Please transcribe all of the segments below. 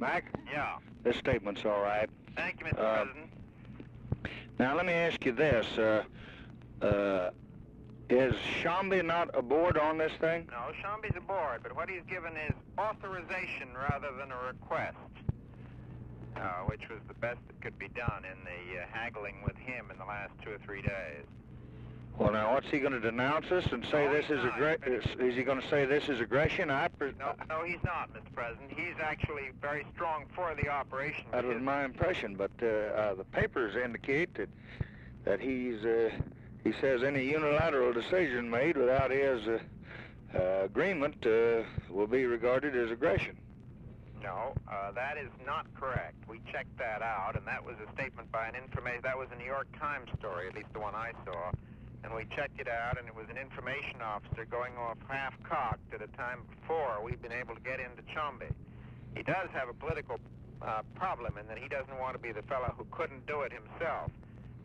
Mac, Yeah. this statement's all right. Thank you, Mr. Uh, President. Now, let me ask you this. Uh, uh, is Tshombe not aboard on this thing? No, Tshombe's aboard, but what he's given is authorization rather than a request, uh, which was the best that could be done in the uh, haggling with him in the last two or three days. Well, now, what's he going to denounce us and say No, this is, aggra- is, is he going to say this is aggression? I No, no, he's not, Mr. President. He's actually very strong for the operation. that was my impression, but uh, uh, the papers indicate that that he's uh, he says any unilateral decision made without his uh, uh, agreement uh, will be regarded as aggression. No, uh, that is not correct. We checked that out, and that was a statement by an information. That was a New York Times story, at least the one I saw. And we checked it out, and it was an information officer going off half-cocked at a time before we'd been able to get into Tshombe. He does have a political uh, problem in that he doesn't want to be the fellow who couldn't do it himself.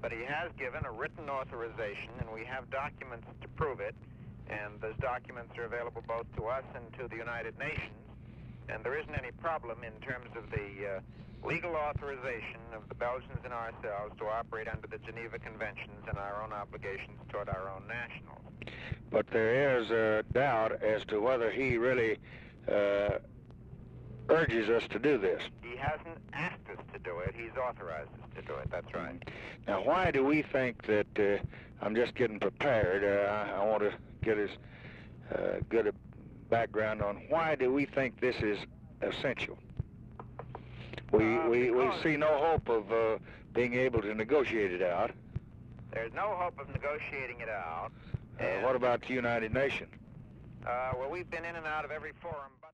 But he has given a written authorization, and we have documents to prove it. And those documents are available both to us and to the United Nations. And there isn't any problem in terms of the uh, legal authorization of the Belgians and ourselves to operate under the Geneva Conventions and our own obligations toward our own nationals. But there is a doubt as to whether he really uh, urges us to do this. He hasn't asked us to do it. He's authorized us to do it. That's right. Now, why do we think that uh, I'm just getting prepared? Uh, I, want to get as uh, good a background on why do we think this is essential? We Uh, we, we see no hope of uh, being able to negotiate it out. There's no hope of negotiating it out. Uh, what about the United Nations? Uh, well, we've been in and out of every forum but